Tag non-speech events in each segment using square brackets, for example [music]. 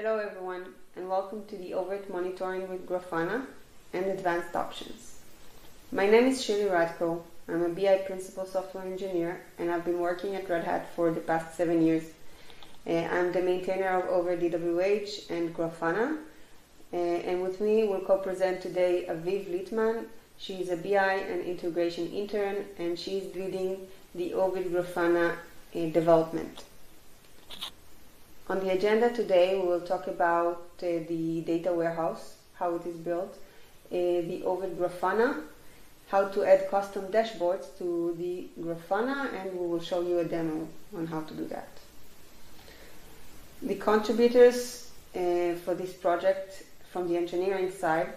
Hello everyone and welcome to the oVirt Monitoring with Grafana and Advanced Options. My name is Shirly Radco. I'm a BI Principal Software Engineer and I've been working at Red Hat for the past seven years. Uh, I'm the maintainer of oVirt DWH and Grafana uh, and with me will co-present today Aviv Litman. She's a BI and integration intern and she's leading the oVirt Grafana uh, development. On the agenda today, we will talk about uh, the data warehouse, how it is built, uh, the oVirt Grafana, how to add custom dashboards to the Grafana, and we will show you a demo on how to do that. The contributors uh, for this project from the engineering side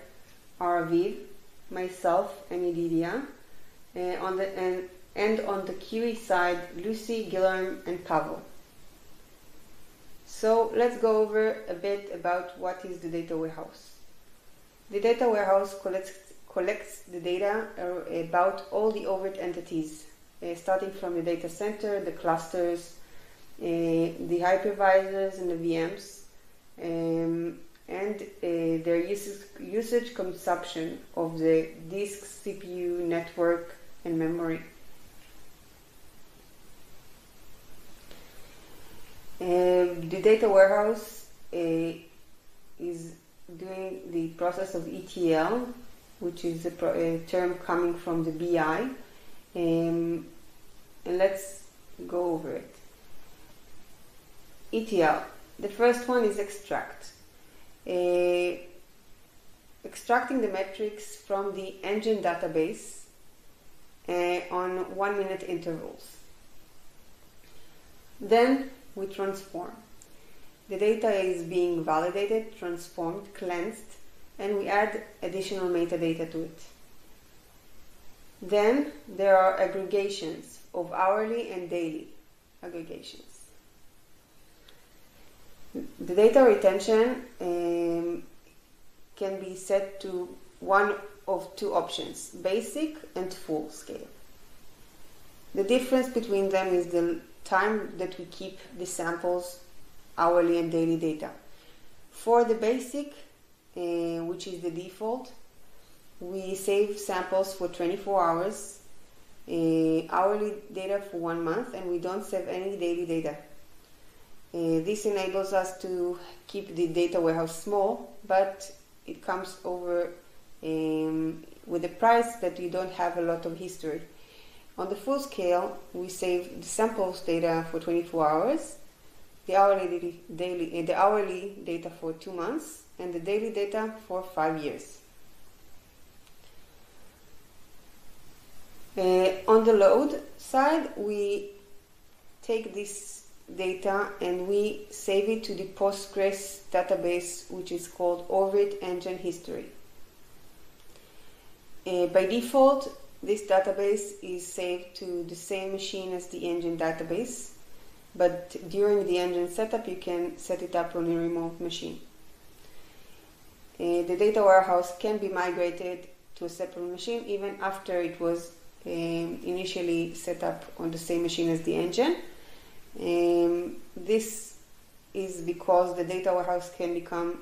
are Aviv, myself, and Yedidia. Uh, on the, and, and on the QE side, Lucy, Guilherme, and Pavel. So let's go over a bit about what is the data warehouse. The data warehouse collects, collects the data about all the oVirt entities, uh, starting from the data center, the clusters, uh, the hypervisors and the VMs, um, and uh, their usage, usage consumption of the disk, CPU, network, and memory. The data warehouse uh, is doing the process of ETL, which is a, pro- a term coming from the BI. Um, and let's go over it. ETL. The first one is extract. Uh, extracting the metrics from the engine database uh, on one minute intervals. Then we transform. The data is being validated, transformed, cleansed, and we add additional metadata to it. Then there are aggregations of hourly and daily aggregations. The data retention um, can be set to one of two options basic and full scale. The difference between them is the time that we keep the samples hourly and daily data. For the basic, uh, which is the default, we save samples for 24 hours, uh, hourly data for one month, and we don't save any daily data. Uh, this enables us to keep the data warehouse small, but it comes over um, with a price that you don't have a lot of history. On the full scale, we save the samples data for 24 hours, the hourly, daily, the hourly data for two months, and the daily data for five years. Uh, on the load side, we take this data and we save it to the Postgres database, which is called oVirt Engine History. Uh, by default, this database is saved to the same machine as the engine database, but during the engine setup, you can set it up on a remote machine. Uh, the data warehouse can be migrated to a separate machine even after it was um, initially set up on the same machine as the engine. Um, this is because the data warehouse can become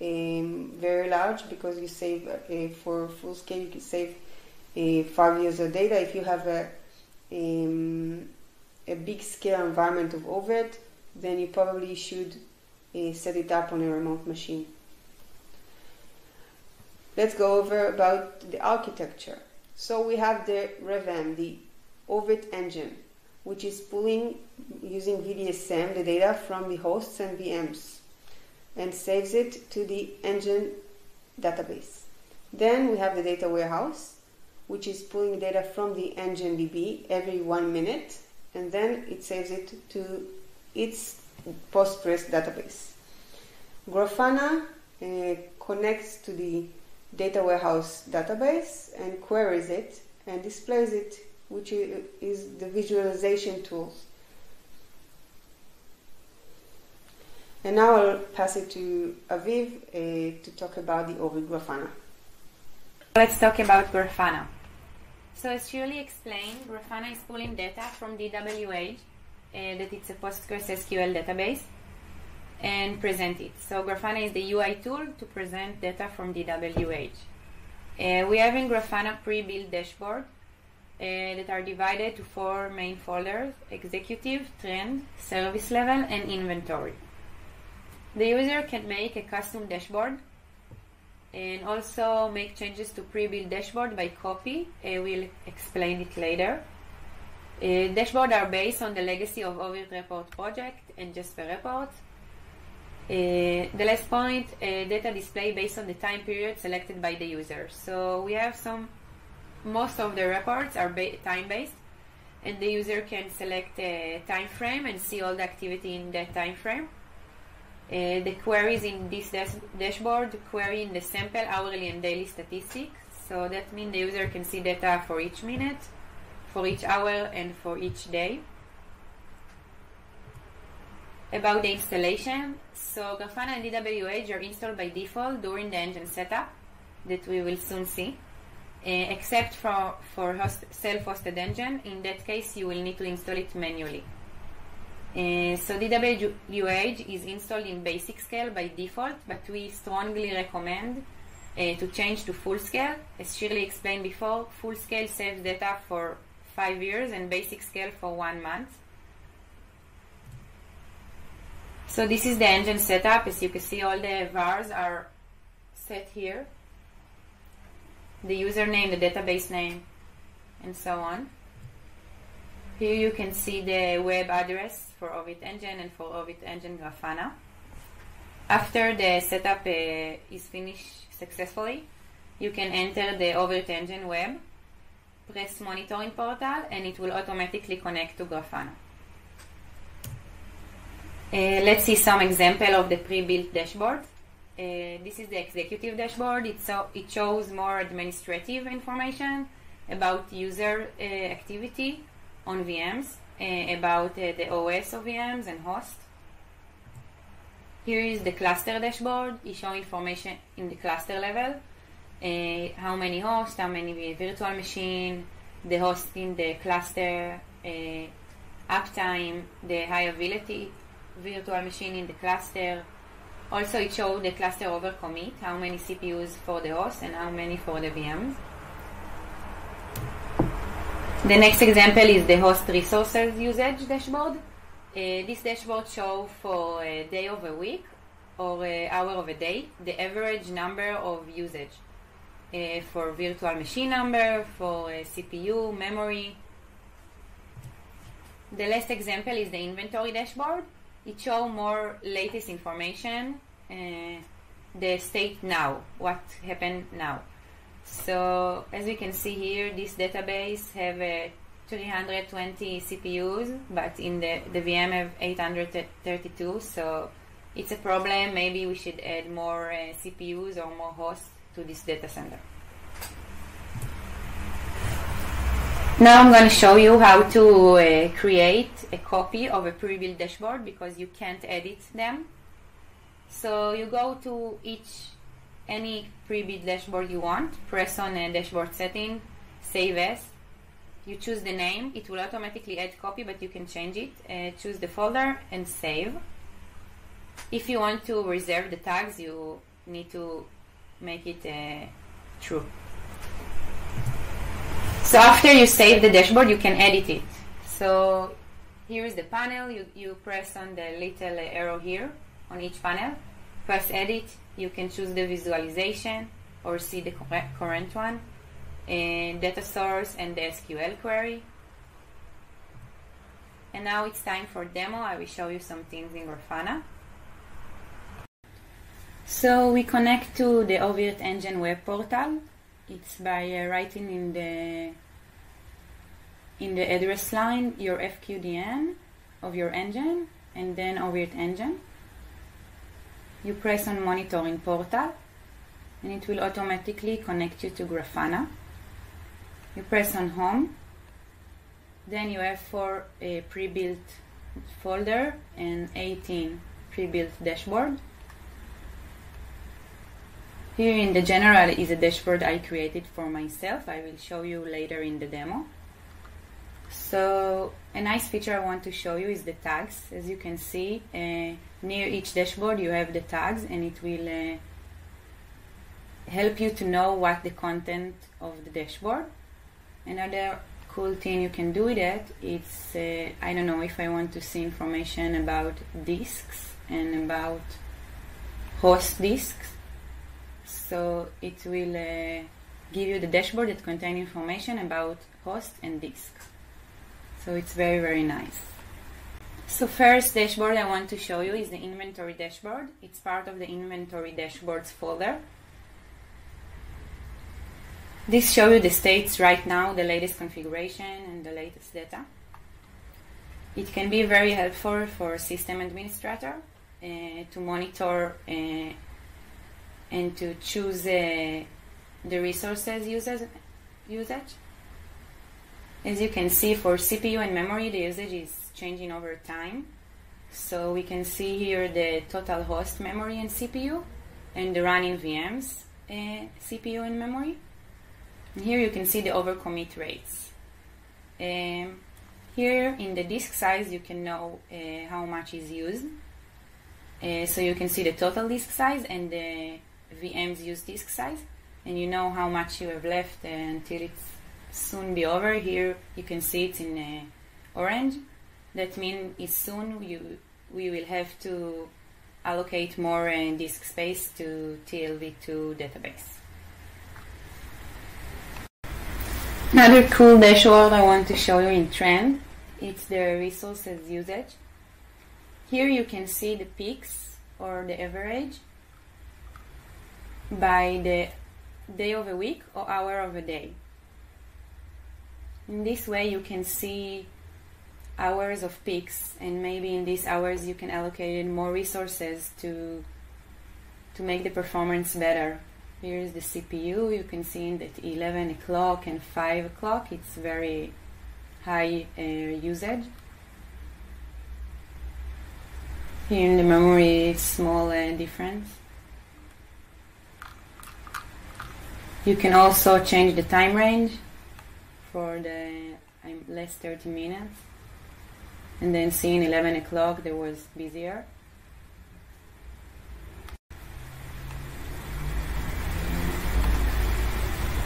um, very large because you save uh, for full scale you can save five years of data. If you have a um, a big scale environment of oVirt, then you probably should uh, set it up on a remote machine. Let's go over about the architecture. So we have the RevM, the oVirt engine, which is pulling using VDSM the data from the hosts and VMs and saves it to the engine database. Then we have the data warehouse, which is pulling data from the engine DB every one minute, and then it saves it to its Postgres database. Grafana uh, connects to the data warehouse database and queries it and displays it, which is the visualization tools. And now I'll pass it to Aviv uh, to talk about the oVirt Grafana. Let's talk about Grafana. So as Shirly explained, Grafana is pulling data from DWH, uh, that it's a Postgres SQL database. And present it. So Grafana is the UI tool to present data from DWH. Uh, we have in Grafana pre-built dashboard uh, that are divided to four main folders, executive, trend, service level, and inventory. The user can make a custom dashboard and also make changes to pre-built dashboard by copy. Uh, we'll explain it later. Uh, dashboard are based on the legacy of oVirt Report project and Jasper Report. Uh, the last point, uh, data display based on the time period selected by the user. So we have some, most of the reports are ba- time-based, and the user can select a time frame and see all the activity in that time frame. Uh, the queries in this dash- dashboard query in the sample hourly and daily statistics. So that means the user can see data for each minute, for each hour, and for each day about the installation. So Grafana and DWH are installed by default during the engine setup that we will soon see. Uh, except for, for host, self-hosted engine, in that case you will need to install it manually. Uh, so DWH is installed in basic scale by default, but we strongly recommend uh, to change to full scale. As Shirly explained before, full scale saves data for five years and basic scale for one month. So this is the engine setup. As you can see, all the vars are set here. The username, the database name, and so on. Here you can see the web address for oVirt Engine and for oVirt Engine Grafana. After the setup uh, is finished successfully, you can enter the oVirt Engine web, press monitoring portal, and it will automatically connect to Grafana. Uh, let's see some example of the pre-built dashboard. Uh, this is the executive dashboard. It, so, it shows more administrative information about user uh, activity on VMs, about uh, the OS of VMs and host. Here is the cluster dashboard. It shows information in the cluster level, uh, how many hosts, how many virtual machine, the host in the cluster, uptime, the high availability, virtual machine in the cluster. Also, it shows the cluster over commit, how many CPUs for the host and how many for the VMs. The next example is the host resources usage dashboard. Uh, this dashboard shows for a day of a week or a hour of a day the average number of usage uh, for virtual machine number, for uh, CPU, memory. The last example is the inventory dashboard it shows more latest information, uh, the state now, what happened now. So as we can see here, this database have uh, 320 CPUs, but in the, the VM have 832, so it's a problem. Maybe we should add more uh, CPUs or more hosts to this data center. Now I'm going to show you how to uh, create a copy of a pre-built dashboard because you can't edit them. So you go to each any pre-built dashboard you want, press on a dashboard setting, save as. You choose the name, it will automatically add copy, but you can change it. Uh, choose the folder and save. If you want to reserve the tags, you need to make it uh, true. So after you save the dashboard, you can edit it. So here is the panel. You, you press on the little arrow here on each panel. Press edit. You can choose the visualization or see the current one, and data source and the SQL query. And now it's time for demo. I will show you some things in Grafana. So we connect to the oVirt Engine web portal it's by uh, writing in the in the address line your FQDN of your engine and then oVirt engine. You press on monitoring portal and it will automatically connect you to Grafana. You press on home. Then you have four uh, pre-built folder and 18 pre-built dashboard. Here in the general is a dashboard I created for myself. I will show you later in the demo. So a nice feature I want to show you is the tags. As you can see, uh, near each dashboard you have the tags and it will uh, help you to know what the content of the dashboard. Another cool thing you can do with it, it's, uh, I don't know if I want to see information about disks and about host disks. So it will uh, give you the dashboard that contain information about host and disk. So it's very, very nice. So first dashboard I want to show you is the inventory dashboard. It's part of the inventory dashboards folder. This shows you the states right now, the latest configuration and the latest data. It can be very helpful for system administrator uh, to monitor uh, and to choose uh, the resources usage. As you can see for CPU and memory, the usage is changing over time. So we can see here the total host memory and CPU and the running VMs, uh, CPU and memory. And here you can see the overcommit rates. Um, here in the disk size you can know uh, how much is used. Uh, so you can see the total disk size and the VM's used disk size and you know how much you have left until it's soon be over. Here you can see it in uh, orange. That means soon you, we will have to allocate more uh, disk space to TLV2 database. Another cool dashboard I want to show you in trend, it's the resources usage. Here you can see the peaks or the average by the day of a week or hour of a day. In this way you can see hours of peaks and maybe in these hours you can allocate more resources to to make the performance better. Here is the CPU you can see that 11 o'clock and 5 o'clock it's very high uh, usage. Here in the memory it's small uh, difference you can also change the time range for the um, less 30 minutes and then seeing 11 o'clock there was busier.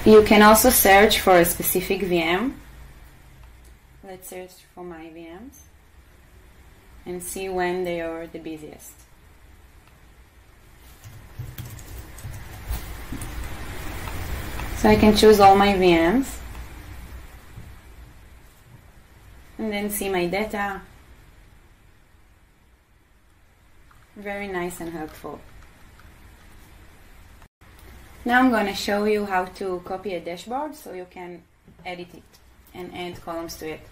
You can also search for a specific VM let's search for my VMs and see when they are the busiest. So I can choose all my VMs and then see my data. Very nice and helpful. Now I'm going to show you how to copy a dashboard so you can edit it and add columns to it.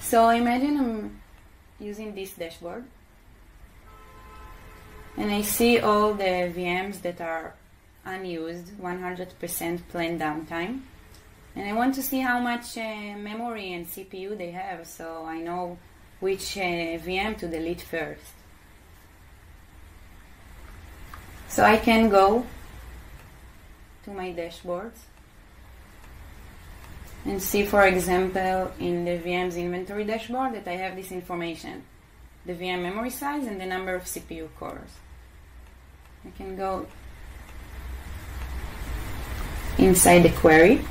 So imagine I'm using this dashboard and I see all the VMs that are unused, 100% planned downtime and I want to see how much uh, memory and CPU they have so I know which uh, VM to delete first. So I can go to my dashboards and see for example in the VM's inventory dashboard that I have this information the VM memory size and the number of CPU cores. I can go inside the query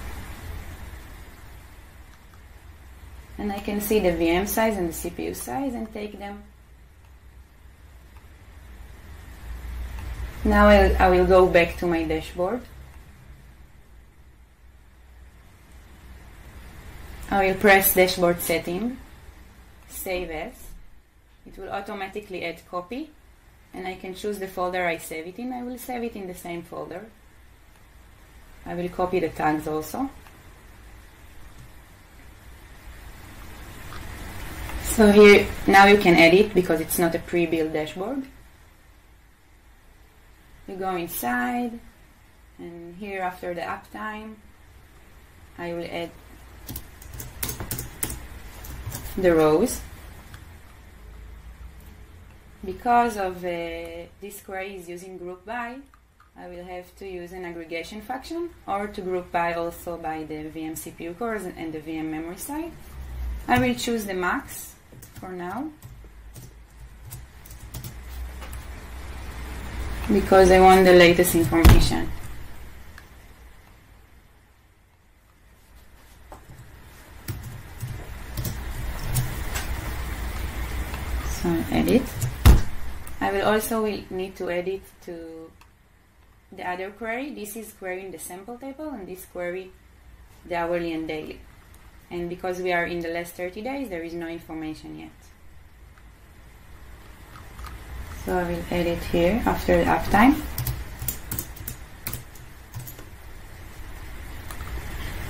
and I can see the VM size and the CPU size and take them. Now I'll, I will go back to my dashboard. I will press dashboard setting, save as. It will automatically add copy and I can choose the folder I save it in. I will save it in the same folder. I will copy the tags also. So here, now you can edit because it's not a pre-built dashboard. You go inside and here after the uptime, I will add the rows. Because of uh, this query is using group by, I will have to use an aggregation function or to group by also by the VM CPU cores and the VM memory side. I will choose the max for now. because I want the latest information. So edit. I will also need to edit to the other query. This is querying the sample table and this query the hourly and daily. And because we are in the last 30 days, there is no information yet. So I will edit here after the uptime.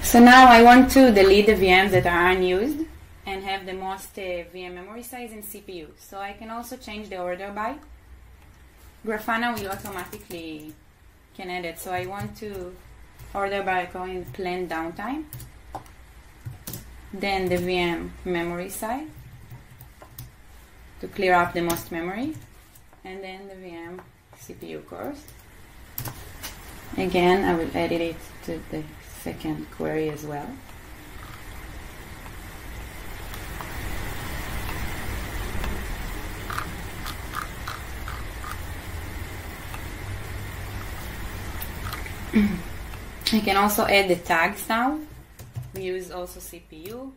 So now I want to delete the VMs that are unused and have the most uh, VM memory size and CPU. So I can also change the order by. Grafana will automatically can add it. So I want to order by going planned downtime, then the VM memory side to clear up the most memory, and then the VM CPU cores. Again, I will edit it to the second query as well. [clears throat] I can also add the tags now. We use also CPU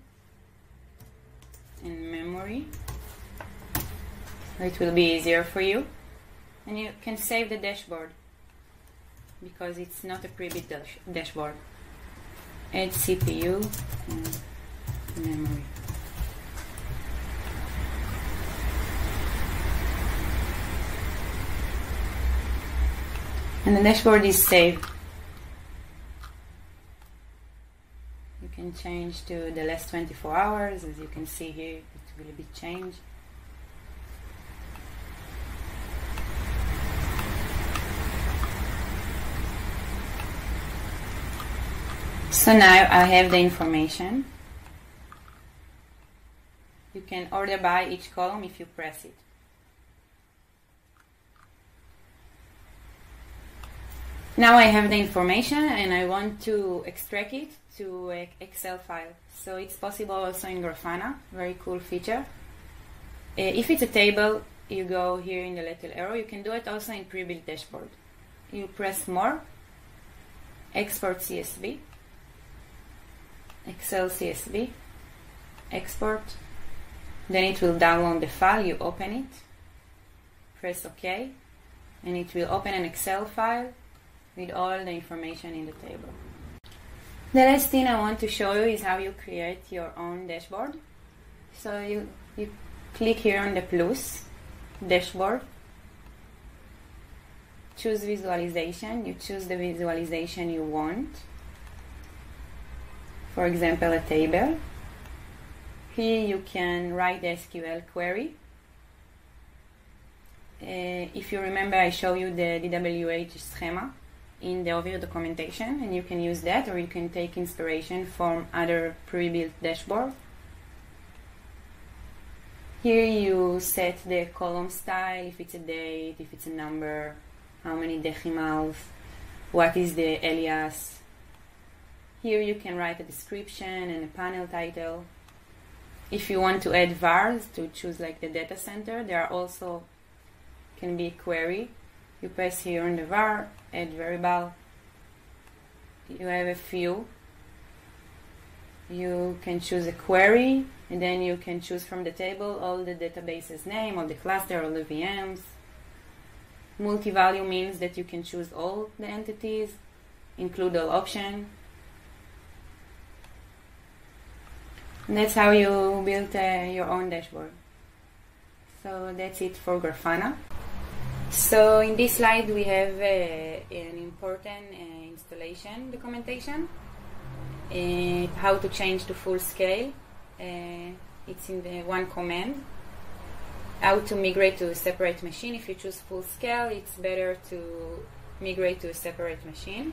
and memory. It will be easier for you. And you can save the dashboard because it's not a pre-built dash dashboard. Add CPU and memory. And the dashboard is saved. You can change to the last 24 hours, as you can see here, it will be changed. So now I have the information. You can order by each column if you press it. Now I have the information and I want to extract it to an Excel file. So it's possible also in Grafana, very cool feature. Uh, if it's a table, you go here in the little arrow. You can do it also in pre-built dashboard. You press more, export CSV, Excel CSV, export. Then it will download the file, you open it, press OK, and it will open an Excel file with all the information in the table. The last thing I want to show you is how you create your own dashboard. So you, you click here on the plus dashboard, choose visualization, you choose the visualization you want. For example, a table. Here you can write the SQL query. Uh, if you remember, I show you the DWH schema in the oVirt documentation and you can use that or you can take inspiration from other pre-built dashboard. Here you set the column style, if it's a date, if it's a number, how many decimals, what is the alias. Here you can write a description and a panel title. If you want to add vars to choose like the data center, there are also can be a query you press here on the var, add variable. You have a few. You can choose a query, and then you can choose from the table all the database's name, all the cluster, all the VMs. Multi-value means that you can choose all the entities, include all option. And that's how you build uh, your own dashboard. So that's it for Grafana. So in this slide we have uh, an important uh, installation documentation, uh, how to change to full scale. It's in the one command. How to migrate to a separate machine. If you choose full scale, it's better to migrate to a separate machine.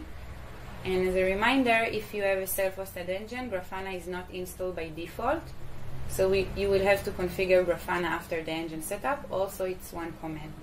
And as a reminder, if you have a self-hosted engine, Grafana is not installed by default. So we, you will have to configure Grafana after the engine setup. Also, it's one command.